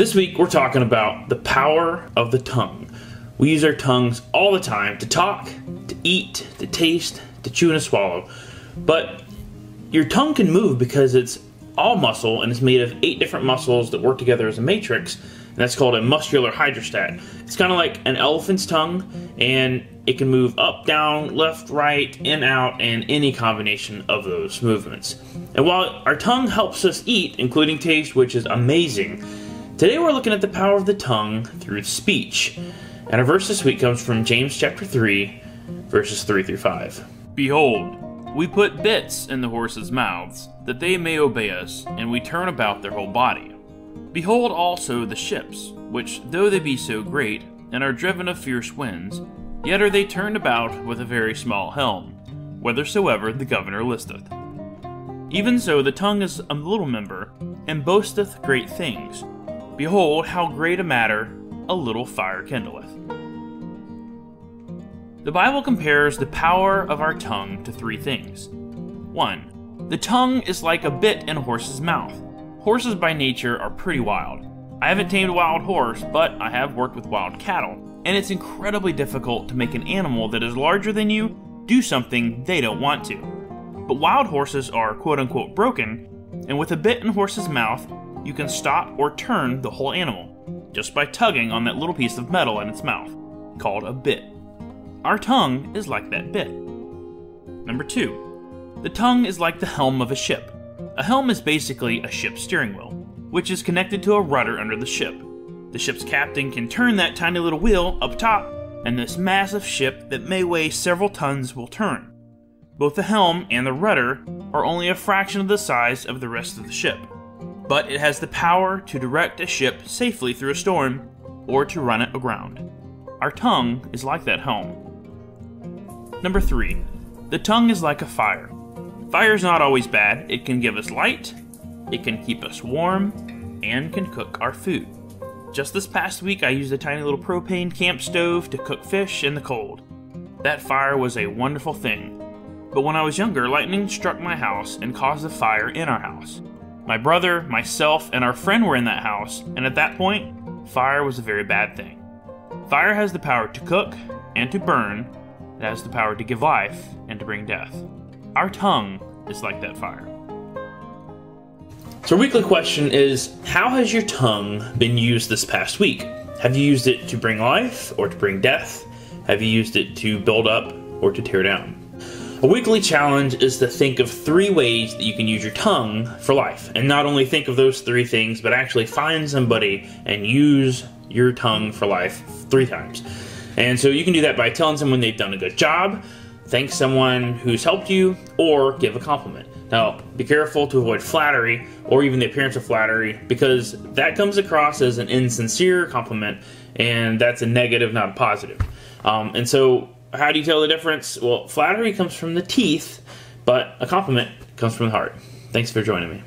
This week we're talking about the power of the tongue. We use our tongues all the time to talk, to eat, to taste, to chew and to swallow. But your tongue can move because it's all muscle and it's made of eight different muscles that work together as a matrix, and that's called a muscular hydrostat. It's kind of like an elephant's tongue, and it can move up, down, left, right, in, out, and any combination of those movements. And while our tongue helps us eat, including taste, which is amazing, Today we're looking at the power of the tongue through speech. And our verse this week comes from James chapter 3, verses 3 through 5. Behold, we put bits in the horses' mouths, that they may obey us, and we turn about their whole body. Behold also the ships, which, though they be so great, and are driven of fierce winds, yet are they turned about with a very small helm, whithersoever the governor listeth. Even so the tongue is a little member, and boasteth great things. Behold, how great a matter a little fire kindleth. The Bible compares the power of our tongue to three things. 1. The tongue is like a bit in a horse's mouth. Horses by nature are pretty wild. I haven't tamed a wild horse, but I have worked with wild cattle, and it's incredibly difficult to make an animal that is larger than you do something they don't want to. But wild horses are quote unquote broken, and with a bit in a horse's mouth, you can stop or turn the whole animal just by tugging on that little piece of metal in its mouth, called a bit. Our tongue is like that bit. Number two, the tongue is like the helm of a ship. A helm is basically a ship's steering wheel, which is connected to a rudder under the ship. The ship's captain can turn that tiny little wheel up top, and this massive ship that may weigh several tons will turn. Both the helm and the rudder are only a fraction of the size of the rest of the ship but it has the power to direct a ship safely through a storm or to run it aground. Our tongue is like that helm. Number 3. The tongue is like a fire. Fire is not always bad. It can give us light, it can keep us warm, and can cook our food. Just this past week, I used a tiny little propane camp stove to cook fish in the cold. That fire was a wonderful thing. But when I was younger, lightning struck my house and caused a fire in our house. My brother, myself, and our friend were in that house, and at that point, fire was a very bad thing. Fire has the power to cook and to burn, it has the power to give life and to bring death. Our tongue is like that fire. So, our weekly question is How has your tongue been used this past week? Have you used it to bring life or to bring death? Have you used it to build up or to tear down? A weekly challenge is to think of three ways that you can use your tongue for life. And not only think of those three things, but actually find somebody and use your tongue for life three times. And so you can do that by telling someone they've done a good job, thank someone who's helped you, or give a compliment. Now, be careful to avoid flattery or even the appearance of flattery because that comes across as an insincere compliment and that's a negative, not a positive. Um, and so how do you tell the difference? Well, flattery comes from the teeth, but a compliment comes from the heart. Thanks for joining me.